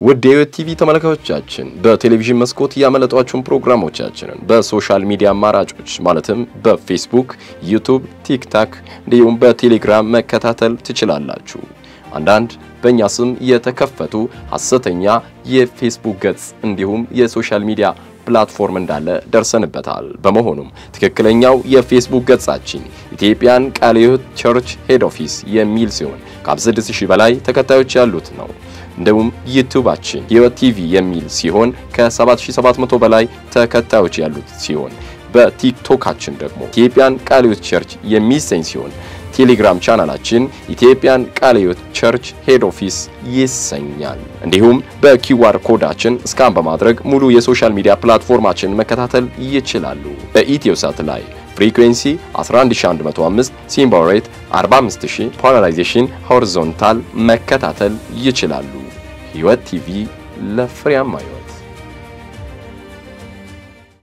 ውድ የህይወት ቲቪ ተመልካቾቻችን በቴሌቪዥን መስኮት ያመለጧችሁን ፕሮግራሞቻችንን በ social media አማራጮች ማለትም በፌስቡክ፣ ዩቱብ፣ ቲክቶክ እንዲሁም በቴሌግራም መከታተል ትችላላችሁ። አንዳንድ በእኛ ስም የተከፈቱ ሐሰተኛ የፌስቡክ ገጽ እንዲሁም የ social media platform እንዳለ ደርሰንበታል። በመሆኑም ትክክለኛው የፌስቡክ ገጻችን Ethiopian ቃለ ሕይወት Church Head Office የሚል ሲሆን ከ6000 በላይ ተከታዮች ያሉት ነው። እንዲሁም ዩቲዩባችን ሕይወት ቲቪ የሚል ሲሆን ከ7700 በላይ ተከታዮች ያሉት ሲሆን በቲክቶካችን ደግሞ Ethiopian ቃለ Church የሚሰኝ ሲሆን ቴሌግራም ቻናላችን Ethiopian ቃለ Church Head Office ይሰኛል። እንዲሁም በ QR code ኣችን scan በማድረግ ሙሉ የ social media platform ኣችን መከታተል ይችላሉ። በኢትዮሳት ላይ ፍሪኩዌንሲ 11105 ሲምቦል ሬት 45000 ፖላራይዜሽን ሆሪዞንታል መከታተል ይችላሉ። هیوە تیV لە فریان مایۆ